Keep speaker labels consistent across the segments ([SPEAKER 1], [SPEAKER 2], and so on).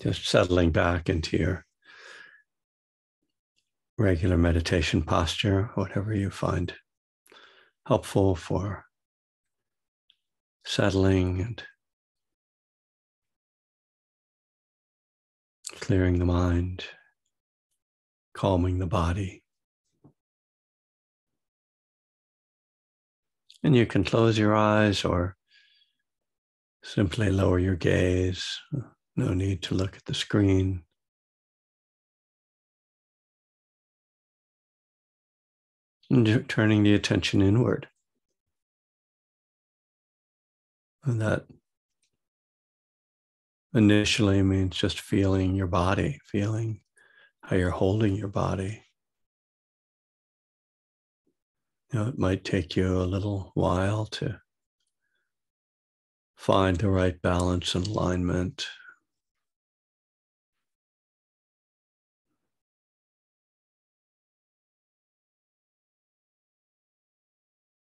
[SPEAKER 1] Just settling back into your regular meditation posture, whatever you find helpful for settling and clearing the mind, calming the body. And you can close your eyes or simply lower your gaze. No need to look at the screen. And turning the attention inward. And that initially means just feeling your body, feeling how you're holding your body. You know, it might take you a little while to find the right balance and alignment.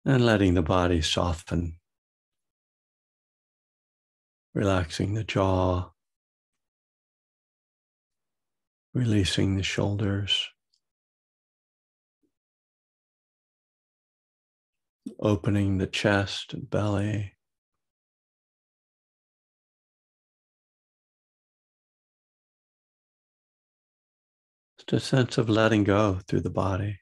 [SPEAKER 1] And letting the body soften, relaxing the jaw, releasing the shoulders. Opening the chest and belly. Just a sense of letting go through the body.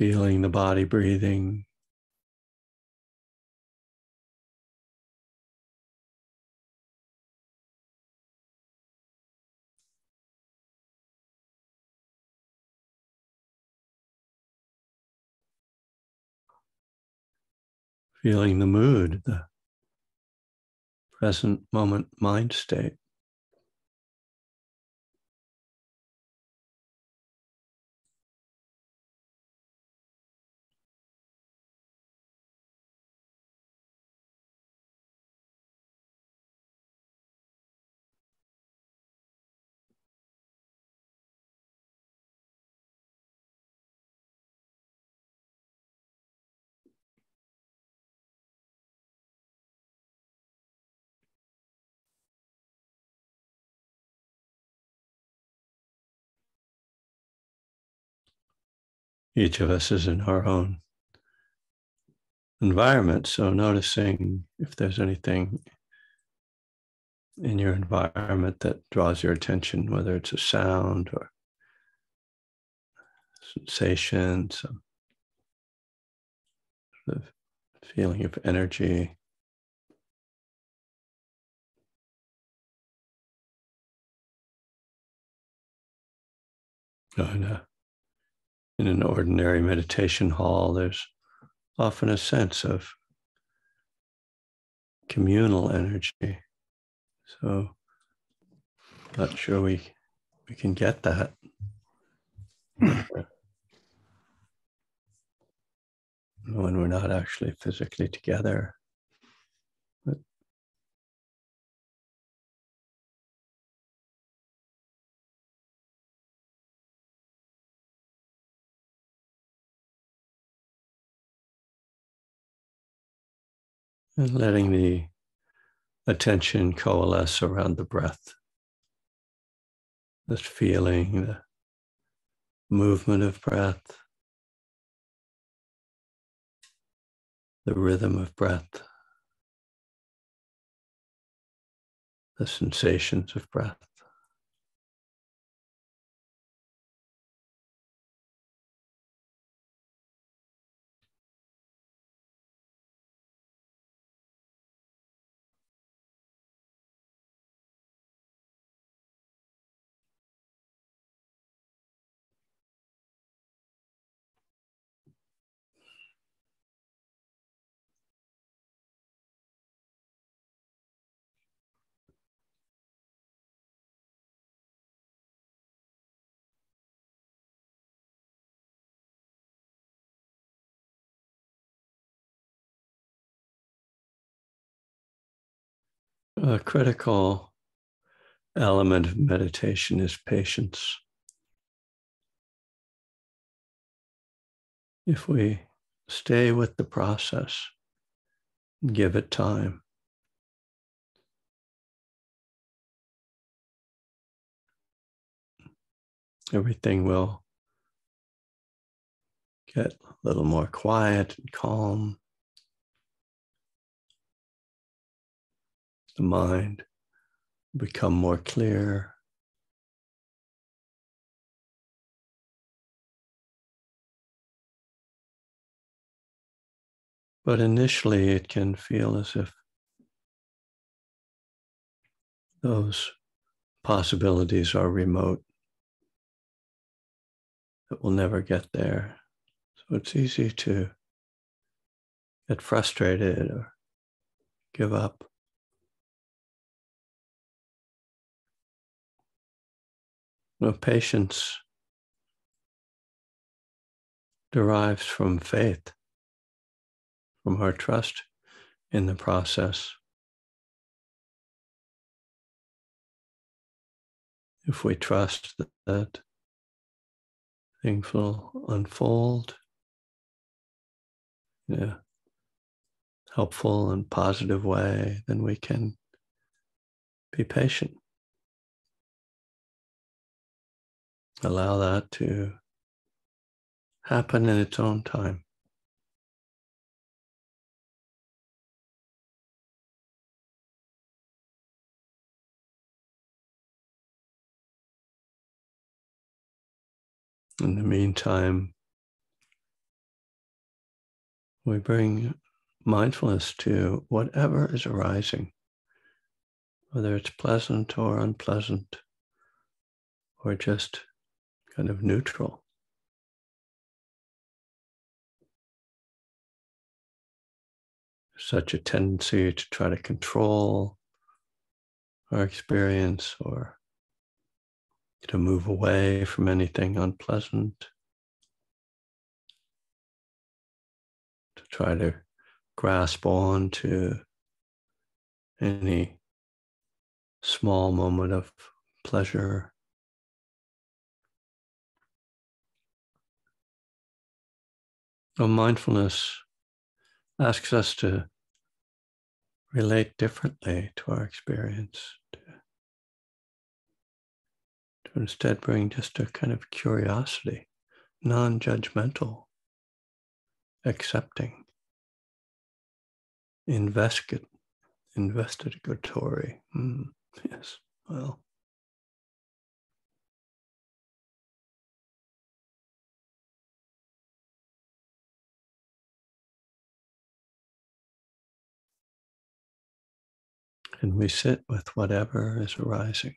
[SPEAKER 1] Feeling the body breathing. feeling the mood, the present moment mind state. Each of us is in our own environment. So, noticing if there's anything in your environment that draws your attention, whether it's a sound or sensation, some sort of feeling of energy. Oh, uh, no in an ordinary meditation hall, there's often a sense of communal energy. So, not sure we we can get that. when we're not actually physically together. And letting the attention coalesce around the breath. Just feeling the movement of breath, the rhythm of breath, the sensations of breath. A critical element of meditation is patience. If we stay with the process, give it time. Everything will get a little more quiet and calm. The mind become more clear. But initially, it can feel as if those possibilities are remote, that we'll never get there. So it's easy to get frustrated or give up. No patience derives from faith, from our trust in the process. If we trust that, that things will unfold in a helpful and positive way, then we can be patient. Allow that to happen in its own time. In the meantime, we bring mindfulness to whatever is arising, whether it's pleasant or unpleasant, or just kind of neutral. Such a tendency to try to control our experience or to move away from anything unpleasant, to try to grasp on to any small moment of pleasure So mindfulness asks us to relate differently to our experience, to, to instead bring just a kind of curiosity, non judgmental, accepting, investigate, investigatory. Mm, yes, well. And we sit with whatever is arising.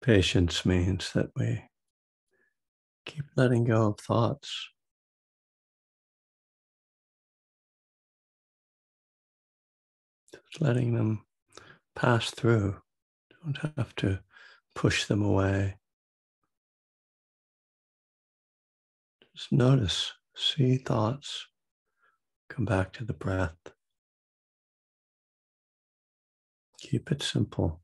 [SPEAKER 1] Patience means that we keep letting go of thoughts. Just letting them pass through. Don't have to push them away. Just notice, see thoughts, come back to the breath. Keep it simple.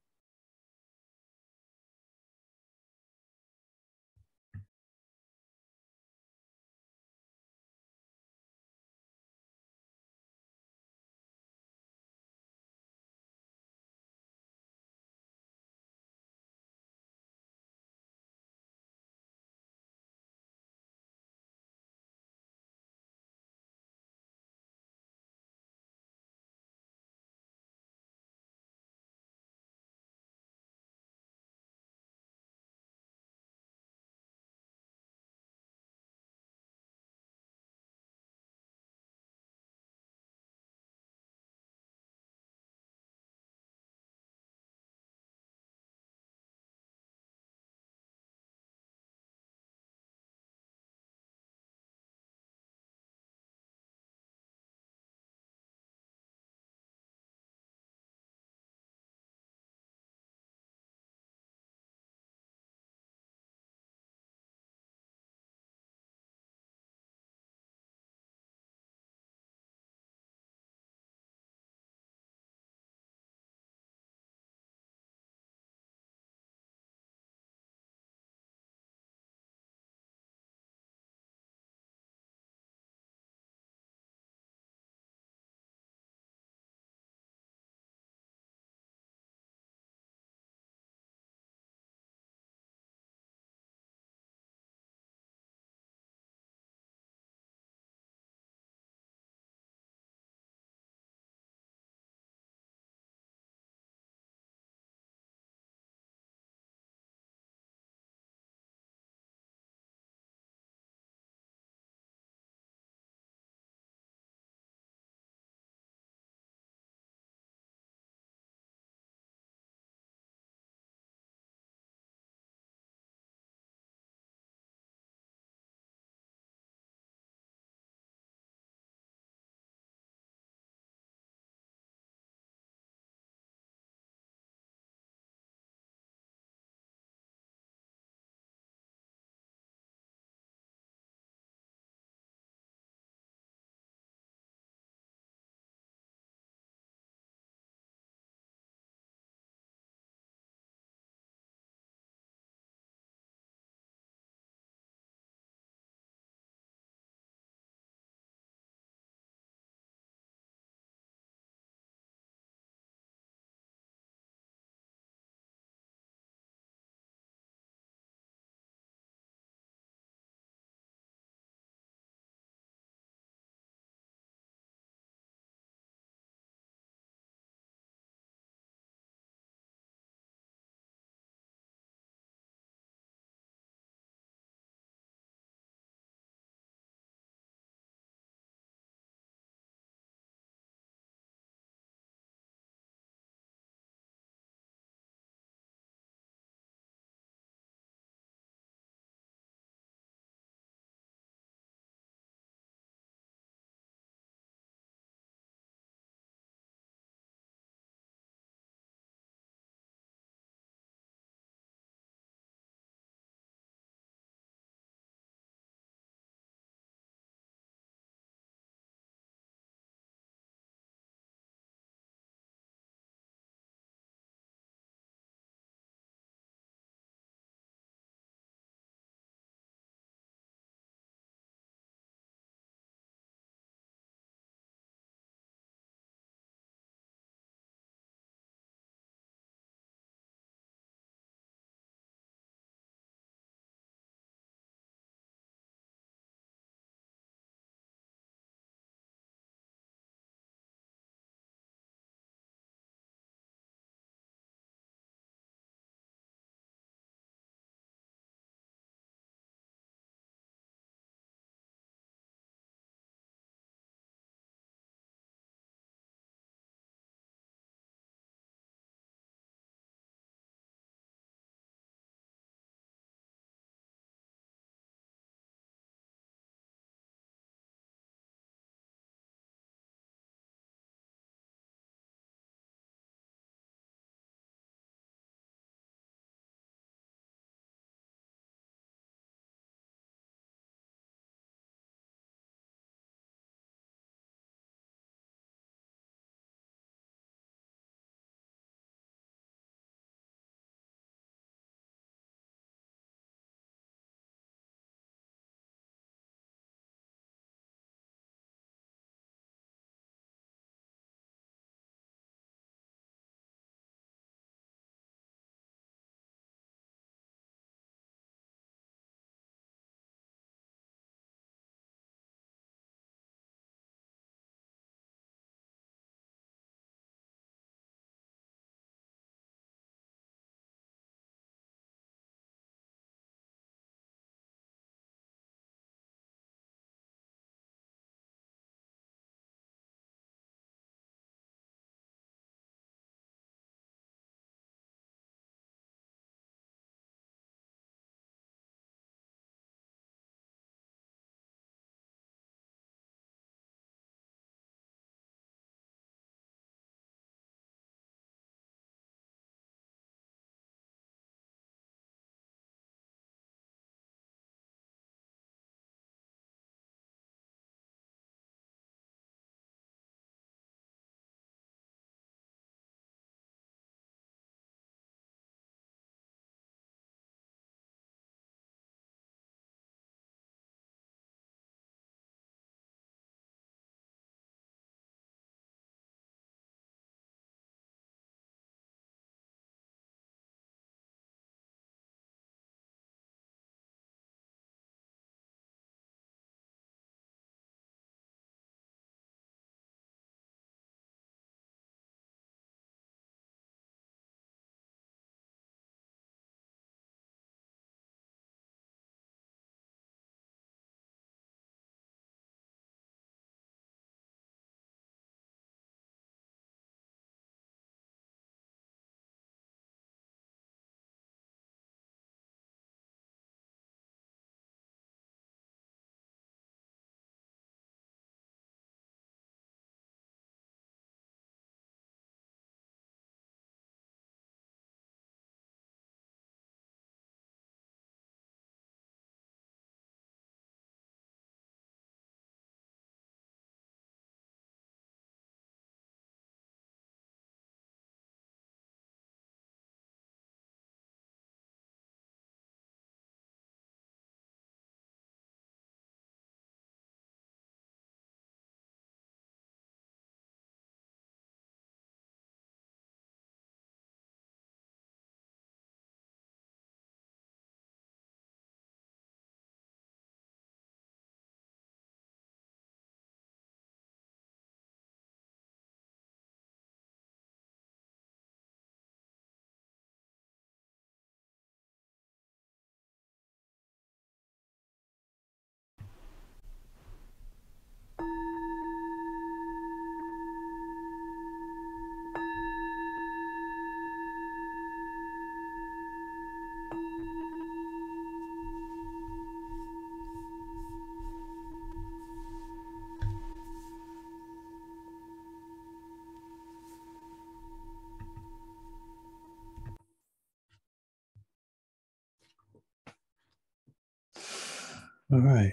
[SPEAKER 1] All right.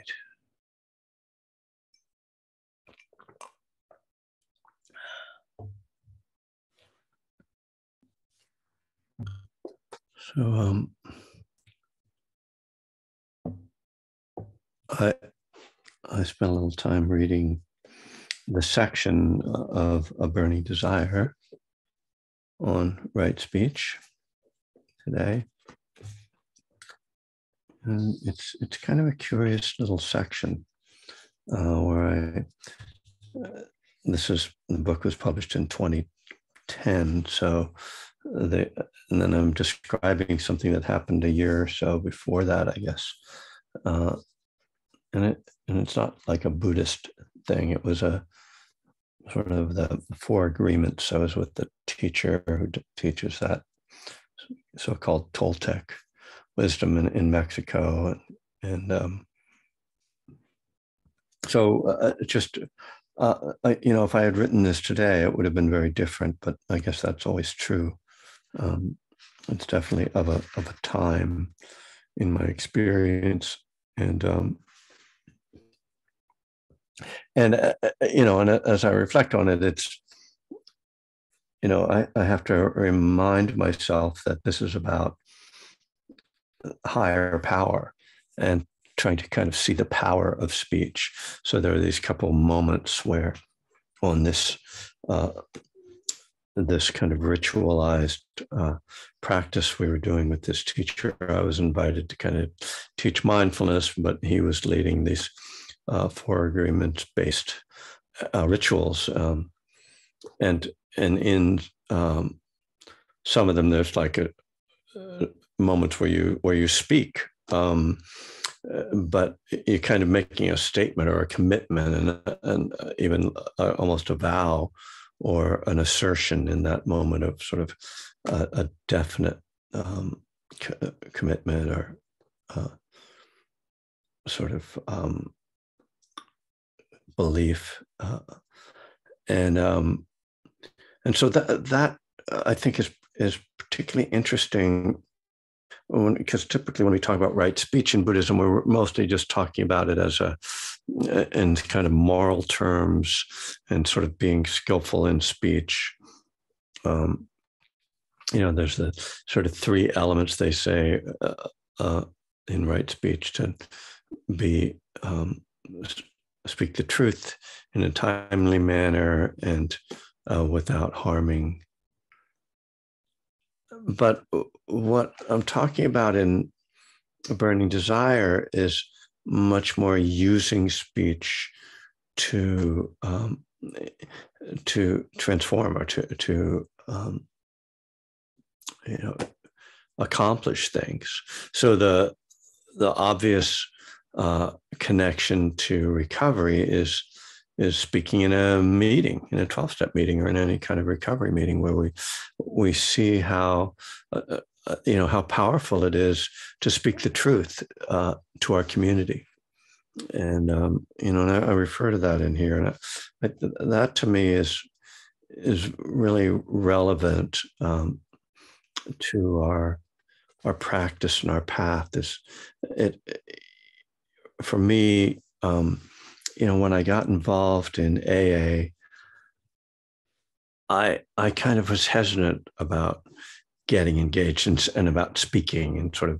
[SPEAKER 1] So um, I I spent a little time reading the section of a burning desire on right speech today. And it's it's kind of a curious little section uh, where I uh, this is the book was published in 2010, so they and then I'm describing something that happened a year or so before that, I guess. Uh, and it and it's not like a Buddhist thing. It was a sort of the four agreements. I was with the teacher who teaches that so-called Toltec wisdom in, in Mexico, and, and um, so uh, just uh, I, you know, if I had written this today, it would have been very different. But I guess that's always true. Um, it's definitely of a of a time in my experience, and um, and uh, uh, you know, and uh, as I reflect on it, it's you know, I, I have to remind myself that this is about higher power and trying to kind of see the power of speech. So there are these couple moments where on this uh, this kind of ritualized uh, practice we were doing with this teacher, I was invited to kind of teach mindfulness, but he was leading these uh, four agreements based uh, rituals. Um, and and in um, some of them, there's like a, a moments where you where you speak, um, but you're kind of making a statement or a commitment and and even uh, almost a vow or an assertion in that moment of sort of a, a definite um, co- commitment or uh, sort of um, belief, uh, and um, and so that that I think is is particularly interesting because typically when we talk about right speech in Buddhism, we're mostly just talking about it as a in kind of moral terms and sort of being skillful in speech. Um, you know, there's the sort of three elements they say uh, uh, in right speech to be um, speak the truth in a timely manner and uh, without harming. But what I'm talking about in burning desire is much more using speech to um, to transform or to to um, you know accomplish things. So the the obvious uh, connection to recovery is is speaking in a meeting, in a 12 step meeting or in any kind of recovery meeting where we, we see how, uh, uh, uh, you know, how powerful it is to speak the truth uh, to our community. And, um, you know, and I, I, refer to that in here. And I, I, that to me is, is really relevant um, to our, our practice and our path is it, it for me, um, you know, when I got involved in AA, I I kind of was hesitant about getting engaged and, and about speaking and sort of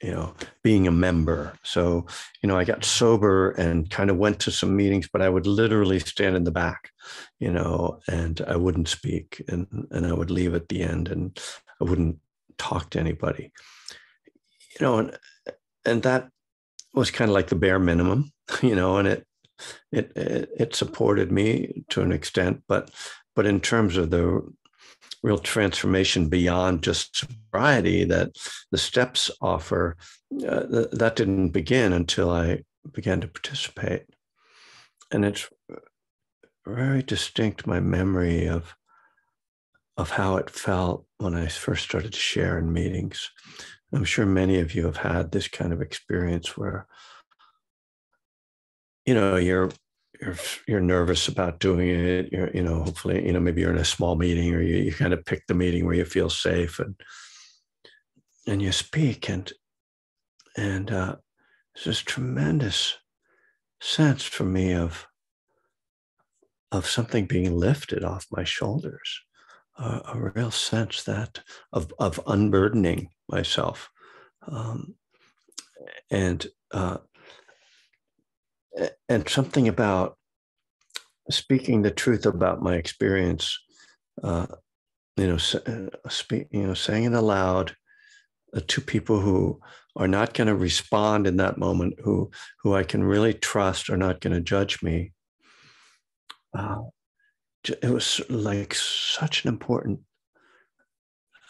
[SPEAKER 1] you know being a member. So you know i got sober and kind of went to some meetings but i would literally stand in the back you know and i wouldn't speak and and i would leave at the end and i wouldn't talk to anybody. You know and and that was kind of like the bare minimum you know and it it, it, it supported me to an extent, but but in terms of the real transformation beyond just sobriety that the steps offer, uh, th- that didn't begin until I began to participate, and it's very distinct my memory of of how it felt when I first started to share in meetings. I'm sure many of you have had this kind of experience where you know you're you're you're nervous about doing it. You're you know hopefully you know maybe you're in a small meeting or you, you kind of pick the meeting where you feel safe and and you speak and and uh, this tremendous sense for me of of something being lifted off my shoulders, uh, a real sense that of of unburdening myself, um, and uh, and something about speaking the truth about my experience. Uh, you know, uh, speak, you know, saying it aloud uh, to people who are not going to respond in that moment, who who I can really trust are not going to judge me. Uh, it was like such an important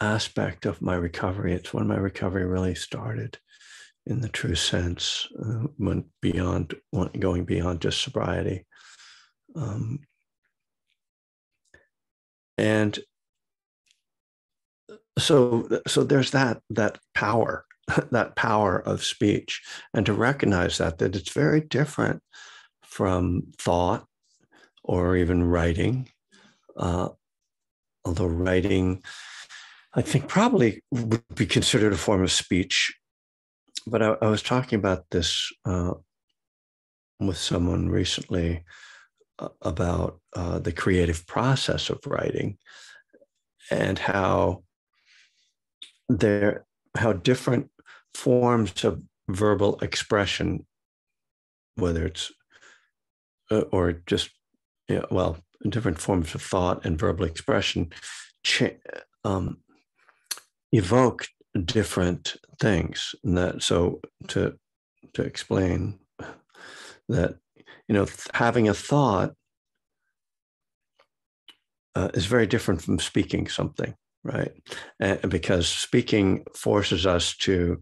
[SPEAKER 1] aspect of my recovery. It's when my recovery really started, in the true sense, uh, went beyond going beyond just sobriety. Um, and so so there's that that power that power of speech and to recognize that that it's very different from thought or even writing uh, although writing i think probably would be considered a form of speech but i, I was talking about this uh, with someone recently uh, about uh, the creative process of writing and how there how different forms of verbal expression, whether it's uh, or just yeah, well, different forms of thought and verbal expression, um, evoke different things. And that so to to explain that you know having a thought uh, is very different from speaking something right? And because speaking forces us to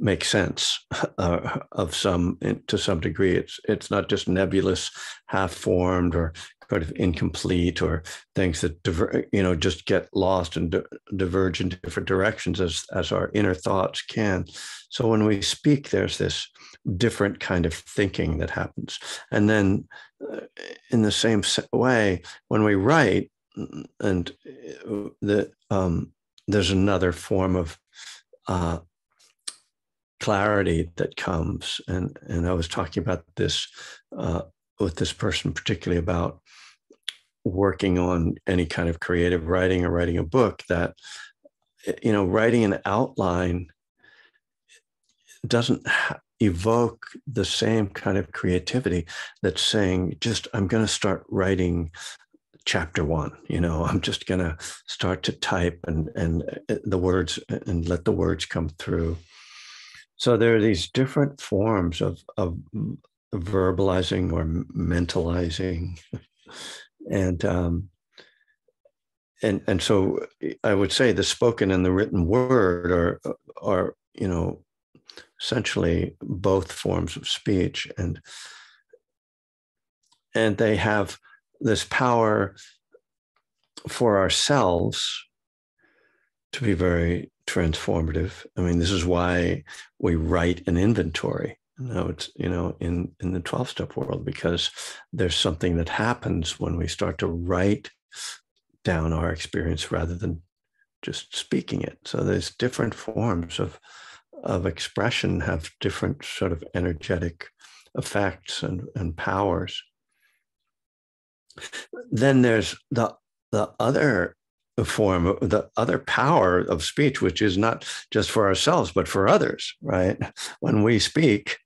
[SPEAKER 1] make sense uh, of some to some degree. It's it's not just nebulous, half formed, or kind of incomplete, or things that diver, you know just get lost and di- diverge in different directions as as our inner thoughts can. So when we speak, there's this different kind of thinking that happens, and then uh, in the same way, when we write, and uh, the um, there's another form of uh, clarity that comes, and and I was talking about this uh, with this person particularly about working on any kind of creative writing or writing a book that you know writing an outline doesn't evoke the same kind of creativity that's saying just i'm going to start writing chapter one you know? I'm just going to start to type and and uh, the words and let the words come through so there are these different forms of of verbalizing or mentalizing. And um and and so i would say the spoken and the written word are are you know essentially both forms of speech. And and they have this power for ourselves to be very transformative. I mean, this is why we write an inventory. Know, it's you know in in the twelve step world because there's something that happens when we start to write down our experience rather than just speaking it. So there's different forms of of expression have different sort of energetic effects and, and powers. Then there's the the other form of the other power of speech, which is not just for ourselves, but for others, right? When we speak,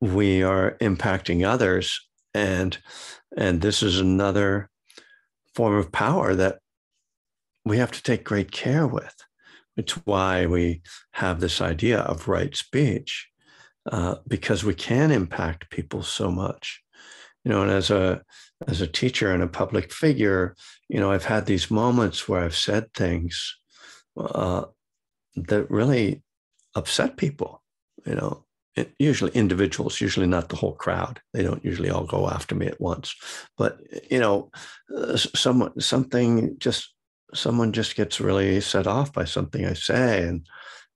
[SPEAKER 1] we are impacting others. And and this is another form of power that we have to take great care with. It's why we have this idea of right speech, uh, because we can impact people so much you know and as a as a teacher and a public figure you know i've had these moments where i've said things uh, that really upset people you know. It, usually individuals usually not the whole crowd. They don't usually all go after me at once. But you know uh, someone something just someone just gets really set off by something i say and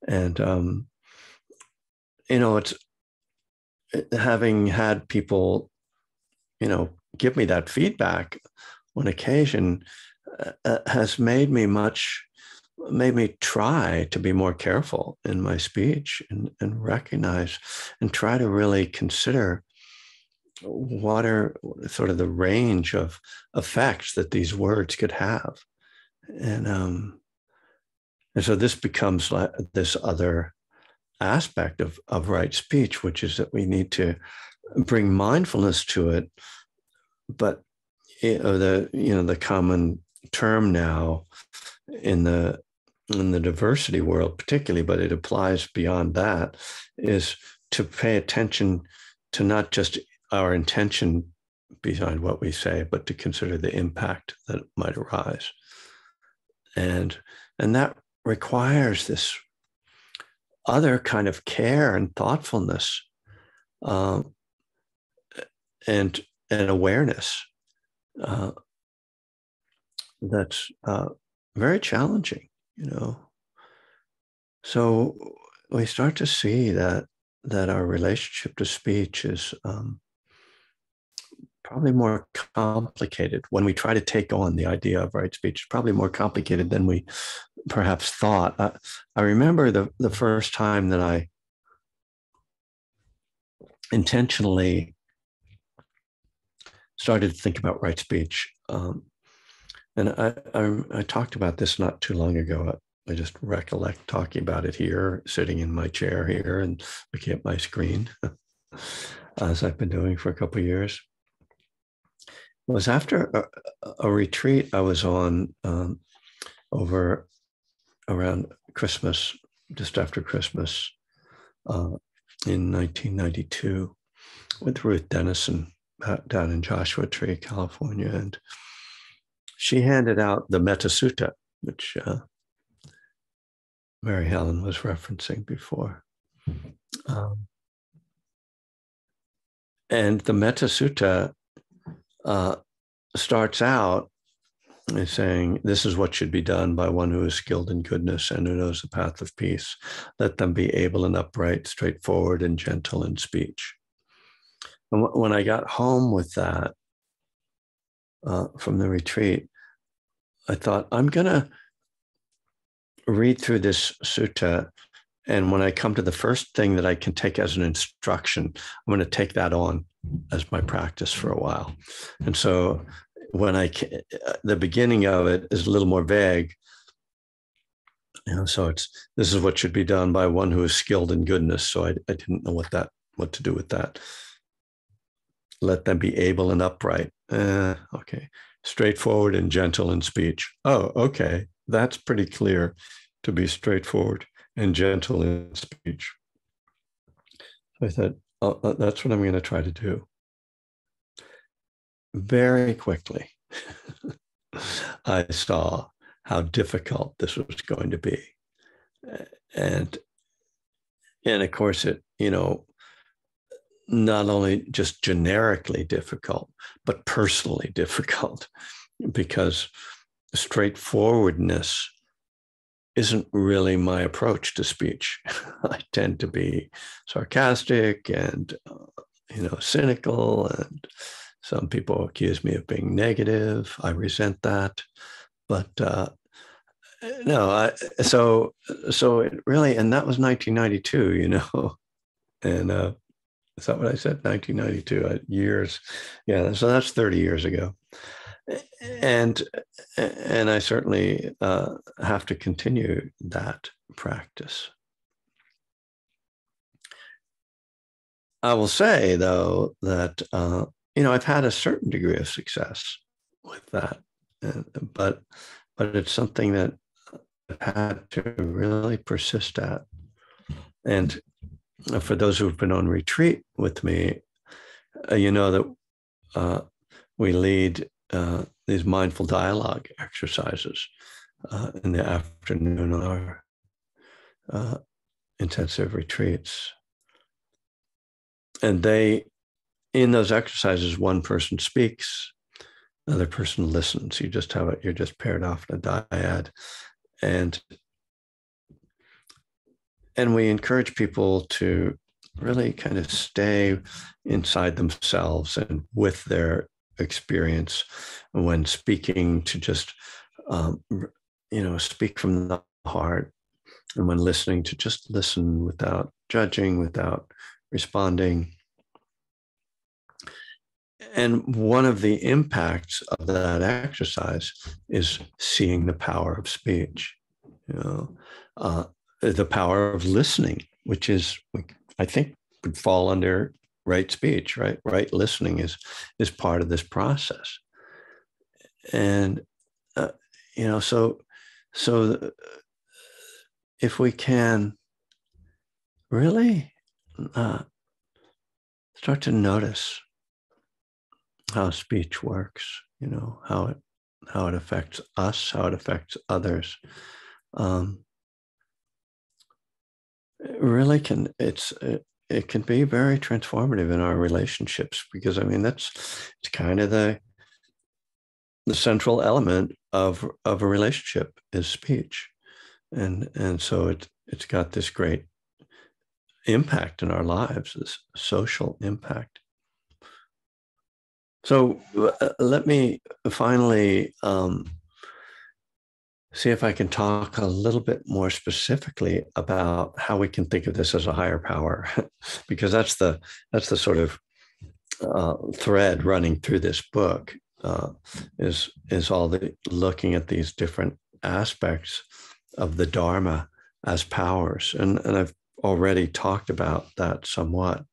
[SPEAKER 1] and um you know it's having had people you know, give me that feedback on occasion uh, uh, has made me much made me try to be more careful in my speech and, and recognize and try to really consider what are sort of the range of effects that these words could have. And um and so this becomes like this other aspect of of right speech which is that we need to bring mindfulness to it but it, the you know the common term now in the in the diversity world particularly but it applies beyond that is to pay attention to not just our intention behind what we say but to consider the impact that might arise. And and that requires this other kind of care and thoughtfulness um, and and awareness uh, that's uh, very challenging, you know. So we start to see that that our relationship to speech is um, probably more complicated when we try to take on the idea of right speech. Probably more complicated than we perhaps thought. I, I remember the the first time that I intentionally started to think about right speech. Um, and I, I, I, talked about this not too long ago. I, I just recollect talking about it here, sitting in my chair here and looking at my screen, as I've been doing for a couple years. It was after a, a, retreat I was on um, over around Christmas, just after Christmas uh, in 1992 with Ruth Denison down in Joshua Tree, California, and she handed out the Metta Sutta, which uh, Mary Helen was referencing before. Um, and the Metta Sutta uh, starts out saying, This is what should be done by one who is skilled in goodness and who knows the path of peace. Let them be able and upright, straightforward, and gentle in speech. And when I got home with that uh, from the retreat, I thought, I'm going to read through this sutta. And when I come to the first thing that I can take as an instruction, I'm going to take that on as my practice for a while. And so when I, the beginning of it is a little more vague. So it's this is what should be done by one who is skilled in goodness. So I, I didn't know what that what to do with that let them be able and upright. Uh, okay. Straightforward and gentle in speech. Oh, okay. That's pretty clear to be straightforward and gentle in speech. So I thought, oh, uh, that's what I'm going to try to do. Very quickly, I saw how difficult this was going to be. And and of course it, you know, not only just generically difficult, but personally difficult because straightforwardness isn't really my approach to speech. I tend to be sarcastic and, uh, you know, cynical, and some people accuse me of being negative. I resent that, but uh, no. I, so so it really, and that was 1992, you know, and uh, is that what I said? 1992 uh, years. Yeah. So that's 30 years ago. And and I certainly uh, have to continue that practice. I will say though that uh, you know I've had a certain degree of success with that, but but it's something that I've had to really persist at, and for those who've been on retreat with me, uh, you know that uh, we lead uh, these mindful dialogue exercises uh, in the afternoon on our uh, intensive retreats. And they, in those exercises, one person speaks, another person listens. You just have it, you're just paired off in a dyad. And and we encourage people to really kind of stay inside themselves and with their experience when speaking to just um, you know speak from the heart and when listening to just listen without judging, without responding. And one of the impacts of that exercise is seeing the power of speech, you know, uh, the power of listening, which is, I think, would fall under right speech, right? Right listening is is part of this process, and uh, you know, so so if we can really uh, start to notice how speech works, you know, how it how it affects us, how it affects others. Um, really can it's it, it can be very transformative in our relationships because I mean that's it's kind of the the central element of of a relationship is speech. And and so it it's got this great impact in our lives this social impact. So uh, let me finally um, see if i can talk a little bit more specifically about how we can think of this as a higher power because that's the that's the sort of uh, thread running through this book uh, is is all the looking at these different aspects of the Dharma as powers. And, and I've already talked about that somewhat.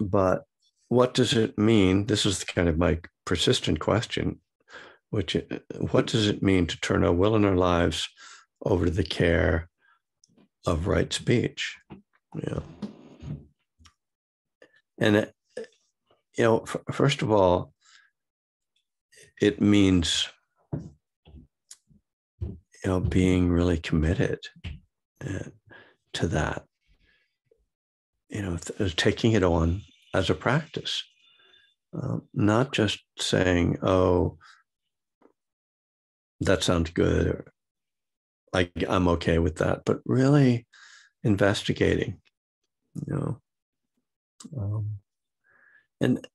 [SPEAKER 1] But what does it mean? This is the kind of my persistent question, which what does it mean to turn our will and our lives over to the care of right speech? Yeah. and it, you know, f- first of all, it means you know, being really committed uh, to that, you know, th- uh, taking it on as a practice, um, not just saying, oh, that sounds good, or I, I'm okay with that, but really investigating, you know. Um, and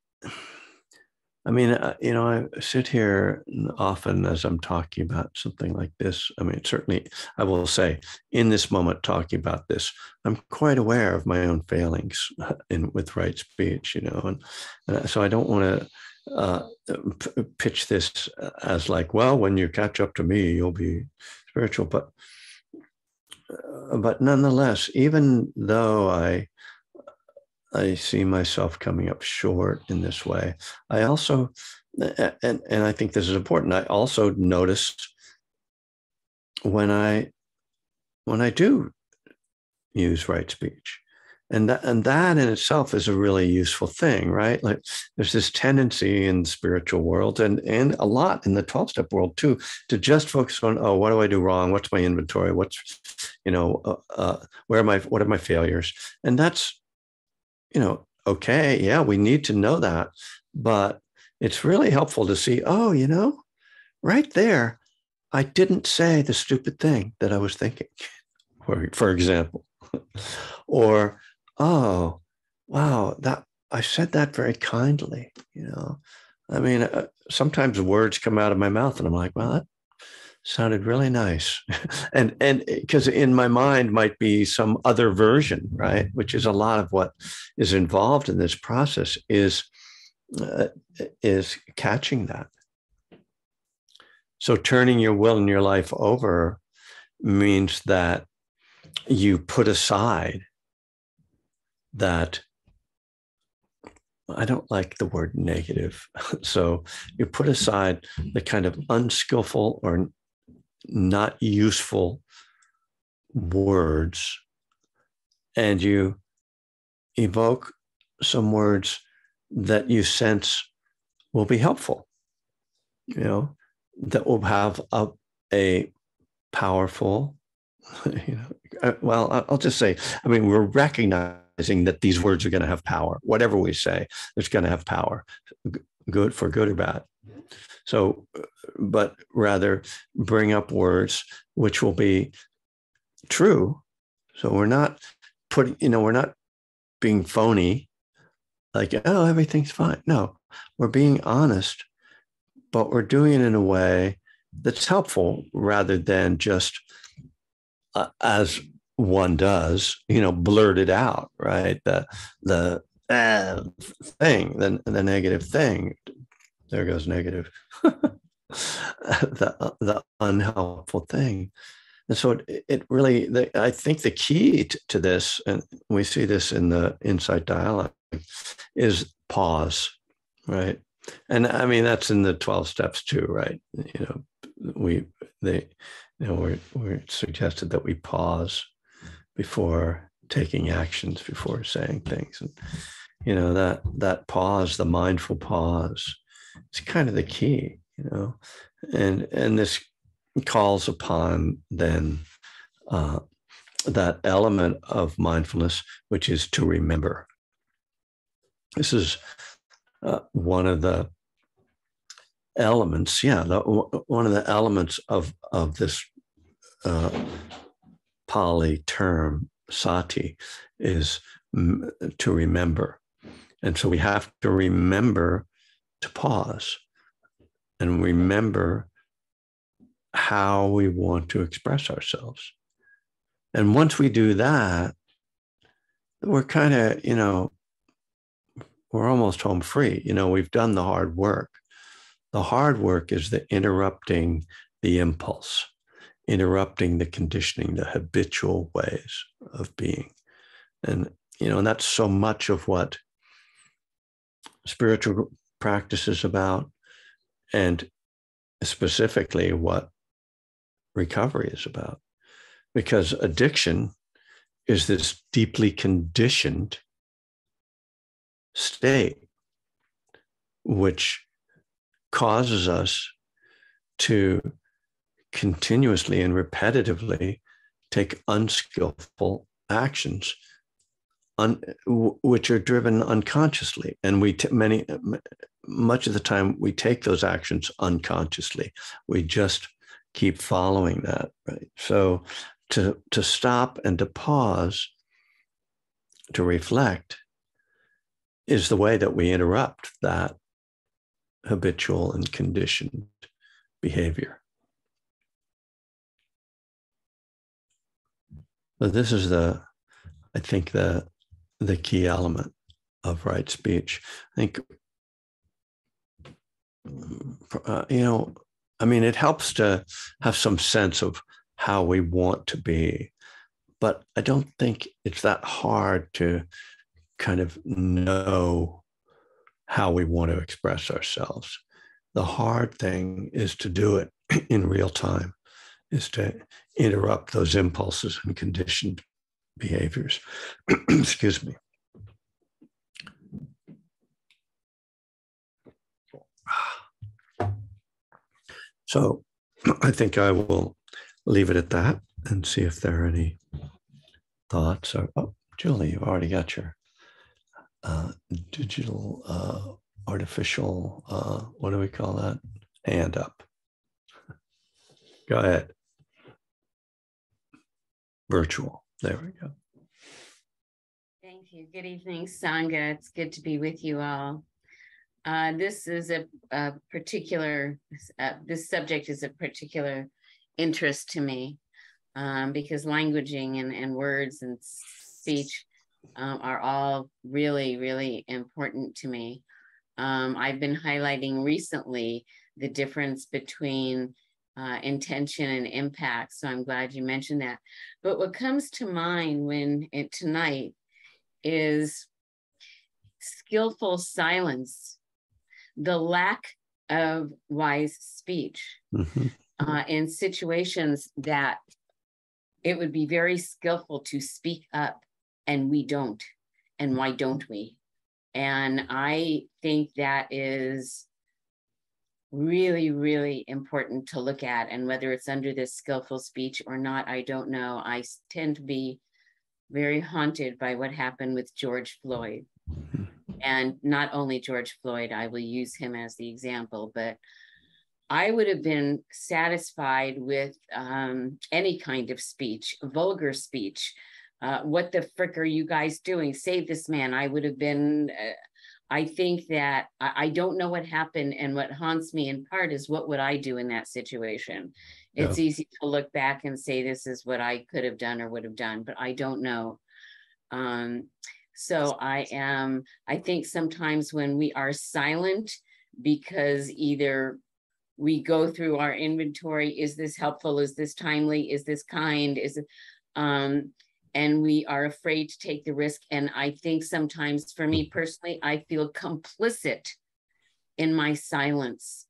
[SPEAKER 1] I mean, uh, you know, I sit here often as I'm talking about something like this. I mean, certainly, I will say in this moment, talking about this, I'm quite aware of my own failings in with right speech. You know, and, and so I don't want to uh, p- pitch this as like, well, when you catch up to me, you'll be spiritual. But uh, but nonetheless, even though I I see myself coming up short in this way. I also, and, and I think this is important, I also noticed when I when I do use right speech. And that, and that in itself is a really useful thing, right? Like there's this tendency in the spiritual world and, and a lot in the 12 step world too, to just focus on, oh, what do I do wrong? What's my inventory? What's, you know, uh, uh, where am I, what are my failures? And that's you know, okay, yeah, we need to know that. But it's really helpful to see, oh, you know, right there, I didn't say the stupid thing that I was thinking, for, for example. or, oh, wow, that I said that very kindly, you know. I mean, uh, sometimes words come out of my mouth and I'm like, well, that sounded really nice and and because in my mind might be some other version right which is a lot of what is involved in this process is uh, is catching that so turning your will and your life over means that you put aside that I don't like the word negative. So you put aside the kind of unskillful or not useful words and you evoke some words that you sense will be helpful you know that will have a, a powerful you know uh, well i'll just say i mean we're recognizing that these words are going to have power whatever we say it's going to have power good for good or bad so, but rather bring up words which will be true. So we're not putting, you know, we're not being phony, like, oh, everything's fine. No, we're being honest, but we're doing it in a way that's helpful rather than just uh, as one does, you know, blurt it out, right? The the uh, thing, the the negative thing. There goes negative. the the unhelpful thing. And so it, it really, the, I think the key to, to this, and we see this in the insight dialogue, is pause, right? And I mean that's in the twelve steps too, right? You know, we they, you know, we're we're suggested that we pause before taking actions, before saying things, and you know that that pause, the mindful pause, is kind of the key, you know, and and this calls upon then uh, that element of mindfulness, which is to remember. This is uh, one of the elements, yeah, the, one of the elements of of this uh, Pali term sati is to remember, and so we have to remember to pause and remember how we want to express ourselves. And once we do that, we're kind of, you know, we're almost home free. You know, we've done the hard work. The hard work is the interrupting the impulse, interrupting the conditioning, the habitual ways of being. And, you know, and that's so much of what spiritual practice is about, and specifically what recovery is about. Because addiction is this deeply conditioned state, which causes us to continuously and repetitively take unskillful actions un, which are driven unconsciously. And we t- many much of the time we take those actions unconsciously. We just keep following that right? So to to stop and to pause to reflect is the way that we interrupt that habitual and conditioned behavior so this is the i think the the key element of right speech i think uh, you know I mean, it helps to have some sense of how we want to be, but I don't think it's that hard to kind of know how we want to express ourselves. The hard thing is to do it in real time, is to interrupt those impulses and conditioned behaviors. Excuse me. So I think I will leave it at that and see if there are any thoughts. Or, oh, Julie, you've already got your uh, digital, uh, artificial, uh, what do we call that? Hand up. Go ahead. Virtual. There we go.
[SPEAKER 2] Thank you. Good evening, Sangha. It's good to be with you all. Uh, this is a, a particular, uh, this subject is a particular interest to me um, because languaging and, and words and speech um, are all really, really important to me. Um, I've been highlighting recently the difference between uh, intention and impact. So I'm glad you mentioned that. But what comes to mind when it tonight is skillful silence the lack of wise speech mm-hmm. uh, in situations that it would be very skillful to speak up and we don't and why don't we and i think that is really really important to look at and whether it's under this skillful speech or not i don't know i tend to be very haunted by what happened with george floyd mm-hmm and not only George Floyd, I will use him as the example, but I would have been satisfied with um, any kind of speech, vulgar speech. Uh, what the frick are you guys doing? Save this man. I would have been, uh, I think that I, I, don't know what happened, and what haunts me in part is what would I do in that situation. It's yeah. easy to look back and say this is what I could have done or would have done, but I don't know. Um, so I am. I think sometimes when we are silent because either we go through our inventory is this helpful is this timely is this kind is it um and we are afraid to take the risk. And i think sometimes for me personally i feel complicit in my silence.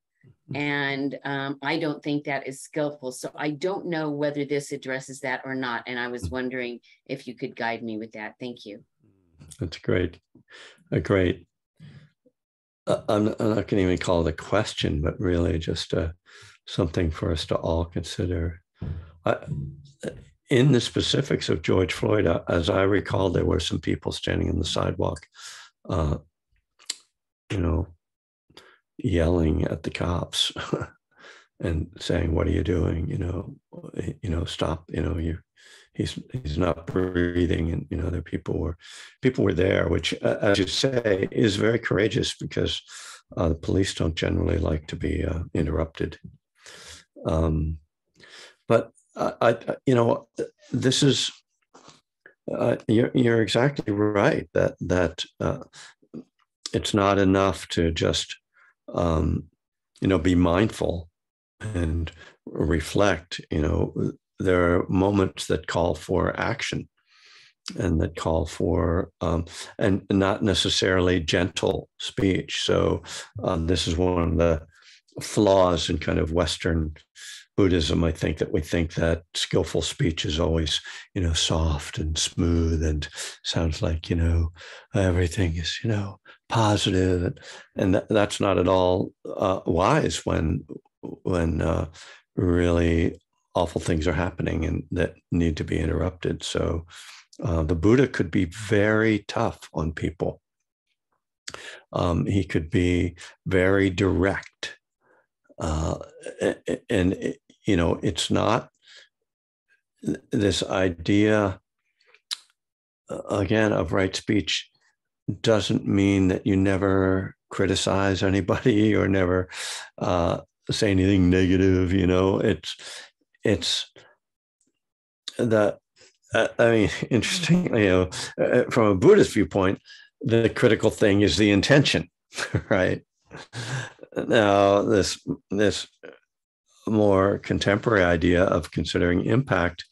[SPEAKER 2] And um, i don't think that is skillful. So i don't know whether this addresses that or not. And i was wondering if you could guide me with that. Thank you.
[SPEAKER 1] That's great. A great. Uh, I'm, I'm not going to even call it a question, but really just uh, something for us to all consider. I, in the specifics of George Floyd, uh, as I recall, there were some people standing on the sidewalk, uh, you know, yelling at the cops and saying, "What are you doing? You know, you know, stop! You know, you he's he's not breathing and you know there people were people were there which uh, as you say is very courageous because uh, the police don't generally like to be uh, interrupted um, but I, I, you know this is uh, you're, you're exactly right that that uh, it's not enough to just um, you know be mindful and reflect you know there are moments that call for action and that call for um, and not necessarily gentle speech. So um, this is one of the flaws in kind of western buddhism i think that we think that skillful speech is always you know soft and smooth and sounds like you know everything is you know positive and, that, that's not at all uh, wise when when uh, really awful things are happening and that need to be interrupted. So uh, the Buddha could be very tough on people. Um, he could be very direct. Uh, and, you know, it's not this idea, uh, again, of right speech doesn't mean that you never criticize anybody or never uh, say anything negative. You know, it's it's that uh, I mean, interestingly, you know, uh, from a Buddhist viewpoint, the critical thing is the intention, right? Now, this this more contemporary idea of considering impact,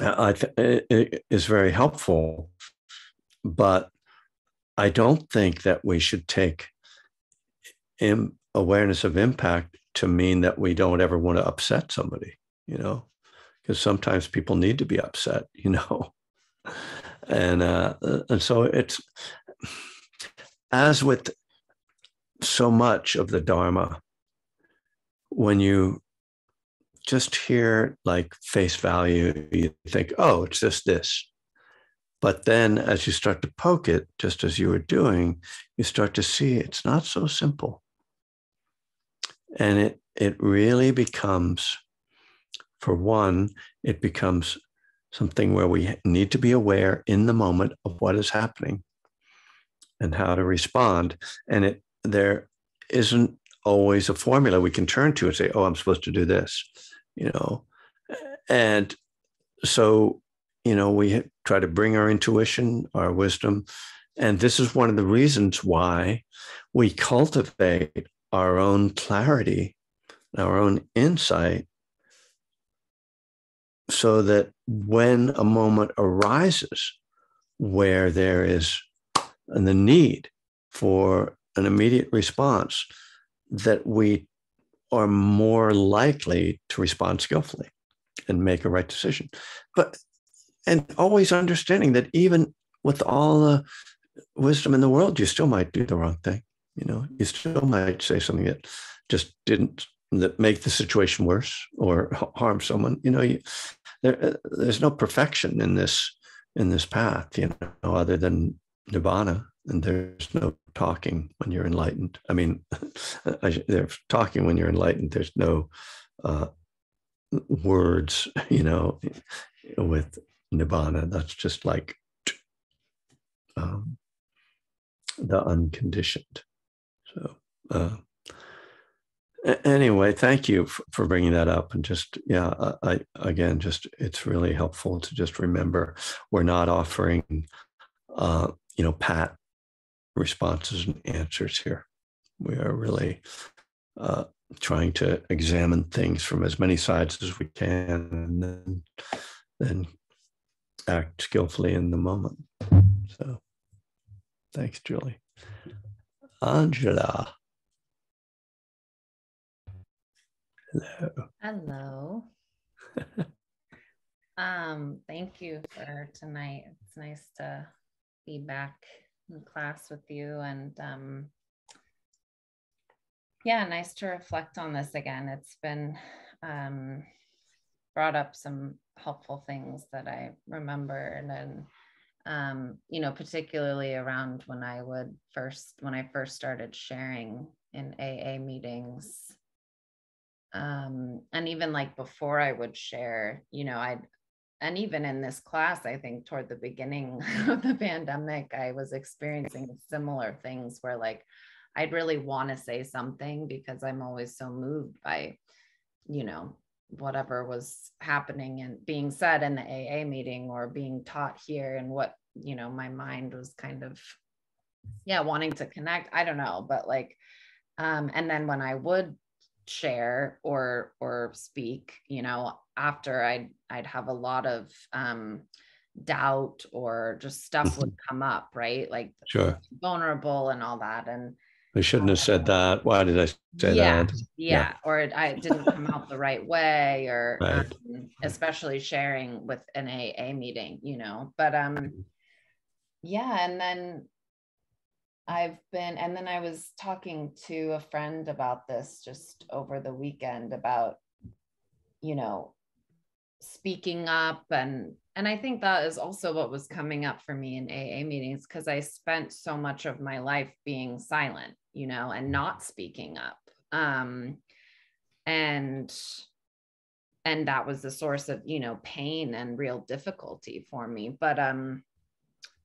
[SPEAKER 1] uh, I th- is very helpful, but I don't think that we should take Im- awareness of impact to mean that we don't ever want to upset somebody, you know, because sometimes people need to be upset, you know. and uh, and so it's as with so much of the Dharma, when you just hear like face value, you think, oh, it's just this. But then as you start to poke it, just as you were doing, you start to see it's not so simple and it it really becomes for one it becomes something where we need to be aware in the moment of what is happening and how to respond and it there isn't always a formula we can turn to and say oh i'm supposed to do this you know? And so you know we try to bring our intuition our wisdom and this is one of the reasons why we cultivate our own clarity, our own insight, so that when a moment arises where there is the need for an immediate response, that we are more likely to respond skillfully and make a right decision. But and always understanding that even with all the wisdom in the world, you still might do the wrong thing. You know, you still might say something that just didn't that make the situation worse or harm someone. You know, you, there, uh, there's no perfection in this in this path. You know, other than nibbana, and there's no talking when you're enlightened. I mean, there's talking when you're enlightened. There's no uh, words. You know, with nibbana, that's just like um, the unconditioned. So, uh, anyway, thank you for, for bringing that up. And just, yeah, I, again, just it's really helpful to just remember we're not offering, uh, you know, pat responses and answers here. We are really uh, trying to examine things from as many sides as we can and then, then act skillfully in the moment. So thanks, Julie. Angela. Hello.
[SPEAKER 3] Hello. um, thank you for tonight. It's nice to be back class with you and um yeah, nice to reflect on this again. It's been um brought up some helpful things that I remembered and um, you know, particularly around when I would first when I first started sharing in AA meetings um and even like before i would share you know i'd and even in this class i think toward the beginning of the pandemic i was experiencing similar things where like i'd really want to say something because i'm always so moved by you know whatever was happening and being said in the aa meeting or being taught here and what you know my mind was kind of yeah wanting to connect. I don't know but like um and then when i would share or or speak you know after i'd i'd have a lot of um doubt or just stuff would come up right like
[SPEAKER 1] sure
[SPEAKER 3] vulnerable and all that and
[SPEAKER 1] I shouldn't have said that. Why did I say
[SPEAKER 3] yeah,
[SPEAKER 1] that?
[SPEAKER 3] Yeah, yeah, or it, I didn't come out the right way, or right. um, especially sharing with an AA meeting, you know. But um, yeah, and then I've been, and then I was talking to a friend about this just over the weekend about, you know, speaking up and and I think that is also what was coming up for me in AA meetings because I spent so much of my life being silent, you know, and not speaking up. Um, and and that was the source of, you know, pain and real difficulty for me. But um,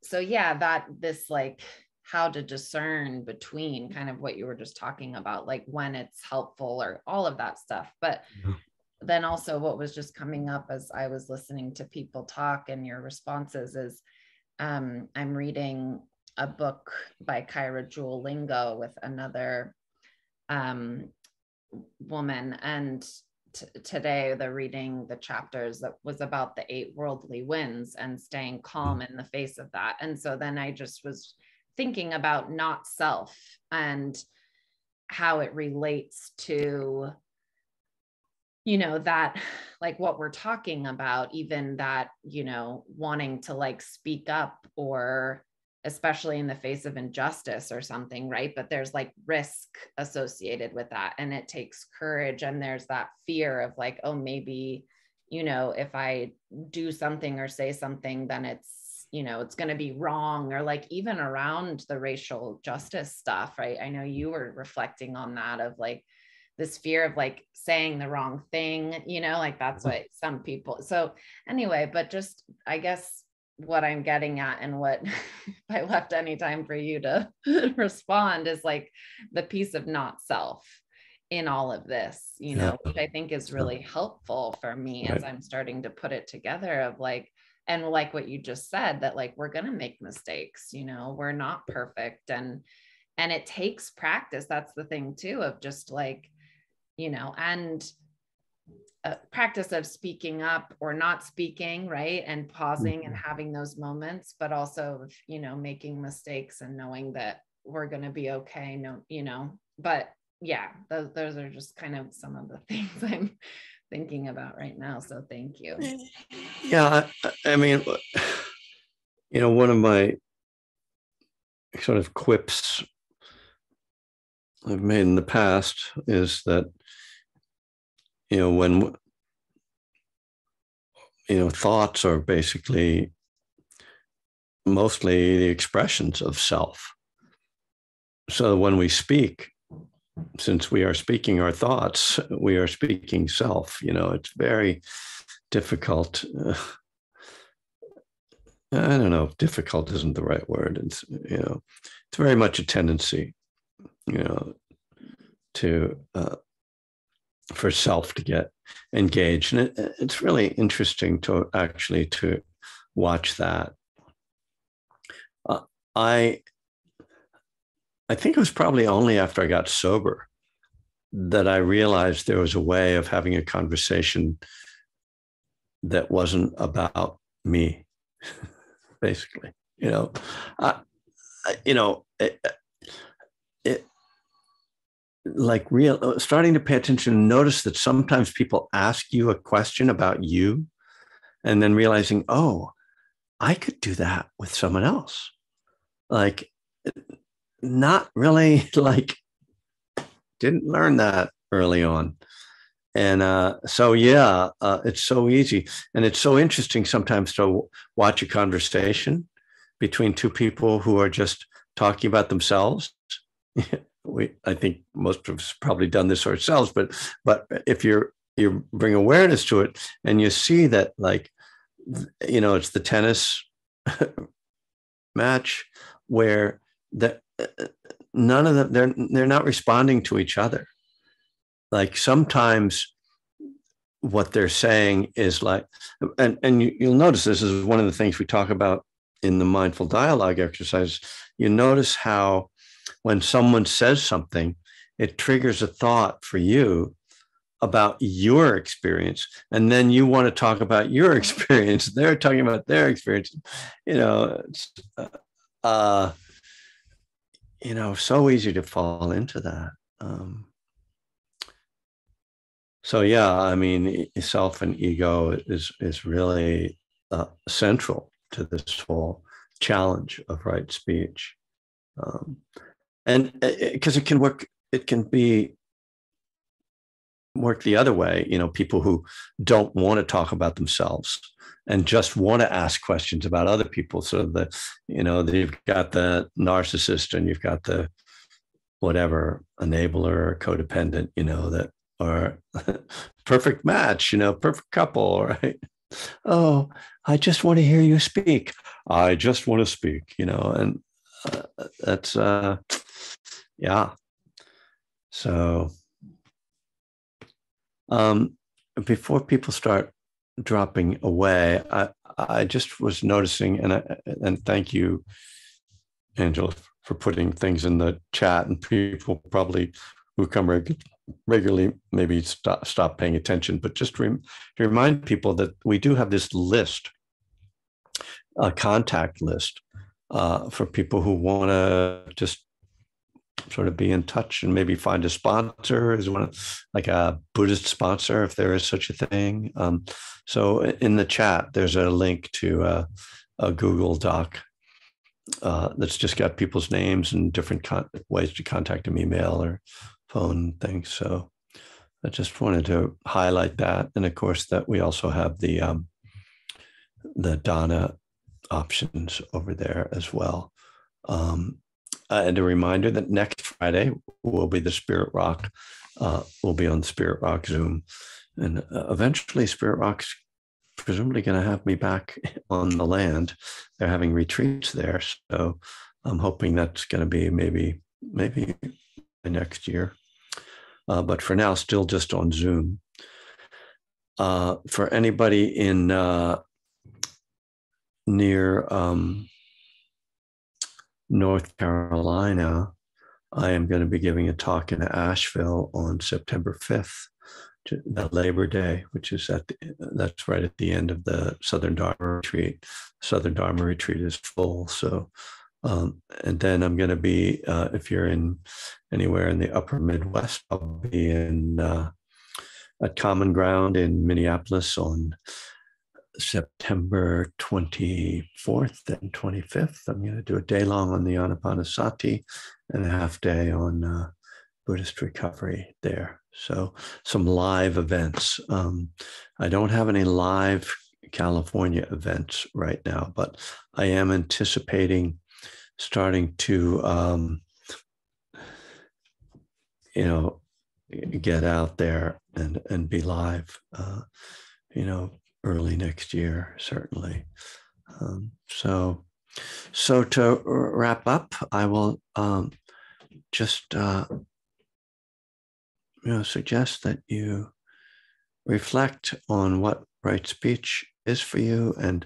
[SPEAKER 3] so yeah, that this like how to discern between kind of what you were just talking about, like when it's helpful or all of that stuff. But yeah. then also what was just coming up as I was listening to people talk and your responses is um, I'm reading a book by Kaira Jewel Lingo with another um, woman. And t- today they're reading the chapters that was about the eight worldly winds and staying calm mm. in the face of that. And so then I just was thinking about not self and how it relates to you know that like what we're talking about even that you know wanting to like speak up or especially in the face of injustice or something right? But there's like risk associated with that and it takes courage and there's that fear of like oh maybe you know if i do something or say something then it's you know it's going to be wrong or like even around the racial justice stuff right i know you were reflecting on that of like this fear of like saying the wrong thing you know like that's mm-hmm. what some people so anyway but just i guess what i'm getting at and what if i left any time for you to respond is like the piece of not self in all of this you know yeah. which i think is really helpful for me right. as i'm starting to put it together of like and like what you just said that like we're going to make mistakes you know we're not perfect and and it takes practice that's the thing too of just like you know and practice of speaking up or not speaking right and pausing and mm-hmm. having those moments but also you know making mistakes and knowing that we're going to be okay no you know but yeah those, those are just kind of some of the things i'm thinking about right now. So thank you.
[SPEAKER 1] Yeah, I, I mean, you know, one of my sort of quips I've made in the past is that, you know, when, you know, thoughts are basically mostly the expressions of self. So when we speak, since we are speaking our thoughts, we are speaking self. You know, it's very difficult. Uh, I don't know, difficult isn't the right word. It's, you know, it's very much a tendency, you know, to uh, for self to get engaged, and it, it's really interesting to actually to watch that. Uh, I I think it was probably only after I got sober that I realized there was a way of having a conversation that wasn't about me, basically. You know, I, I, you know, it, it like real uh, starting to pay attention and notice that sometimes people ask you a question about you and then realizing, oh, I could do that with someone else. Like, not really like didn't learn that early on. And uh, so, yeah, uh, it's so easy. And it's so interesting sometimes to watch a conversation between two people who are just talking about themselves. we, I think most of us probably done this ourselves, but but if you're you bring awareness to it and you see that like you know it's the tennis match where that none of them they're they're not responding to each other. Like sometimes what they're saying is like and and you, you'll notice this is one of the things we talk about in the mindful dialogue exercise you notice how when someone says something it triggers a thought for you about your experience. And then you want to talk about your experience. They're talking about their experience. You know uh, uh you know, so easy to fall into that. Um, so yeah, I mean, self and ego is is really uh, central to this whole challenge of right speech, um, and because uh, it, it can work, it can be work the other way. You know, people who don't want to talk about themselves and just want to ask questions about other people. So the, you know, you've got the narcissist and you've got the whatever enabler, or codependent, you know, that are perfect match, you know, perfect couple, right? Oh, I just want to hear you speak. I just want to speak, you know, and uh, that's, uh, yeah. So, um, before people start dropping away, I, I just was noticing, and I, and thank you, Angela, for putting things in the chat, and people probably who come reg- regularly maybe stop stop paying attention, but just to, to remind people that we do have this list, a contact list uh, for people who want to just sort of be in touch and maybe find a sponsor is one like a Buddhist sponsor if there is such a thing. Um, so in the chat, there's a link to a, a Google Doc uh, that's just got people's names and different con- ways to contact them, email or phone things. So I just wanted to highlight that, and of course that we also have the um, the Dana options over there as well. Um, uh, and a reminder that next Friday will be the Spirit Rock. Uh, will be on Spirit Rock Zoom, and uh, eventually Spirit Rock's presumably going to have me back on the land. They're having retreats there, so I'm hoping that's going to be maybe maybe next year. Uh, but for now, still just on Zoom. Uh, for anybody in uh, near um, North Carolina, I am going to be giving a talk in Asheville on September 5th, the Labor Day, which is at the, that's right at the end of the Southern Dharma retreat. Southern Dharma retreat is full, so um, and then I'm going to be, uh, if you're in anywhere in the upper Midwest, I'll be in uh, at Common Ground in Minneapolis on September 24th and 25th. I'm going to do a day long on the Anapanasati and a half day on uh, Buddhist recovery there. So, some live events. Um, I don't have any live California events right now, but I am anticipating starting to, um, you know, get out there and and be live. Uh, you know, early next year, certainly. Um, so, So to wrap up, I will um, just uh, you know suggest that you reflect on what right speech is for you and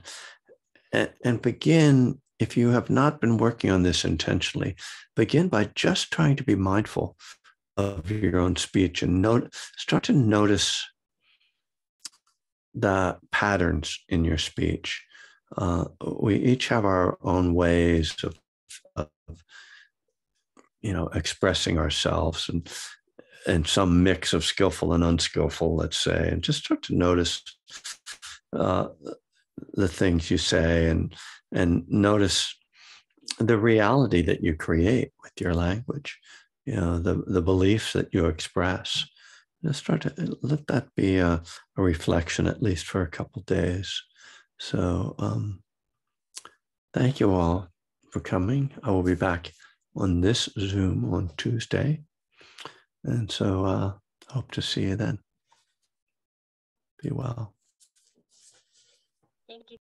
[SPEAKER 1] and begin if you have not been working on this intentionally begin by just trying to be mindful of your own speech and note, start to notice the patterns in your speech. Uh, we each have our own ways of, of, you know, expressing ourselves and and some mix of skillful and unskillful, let's say, and just start to notice uh, the things you say and and notice the reality that you create with your language you know the the beliefs that you express just start to let that be a, a reflection at least for a couple days. So um, thank you all for coming. I will be back on this zoom on tuesday. And so uh, hope to see you then. Be well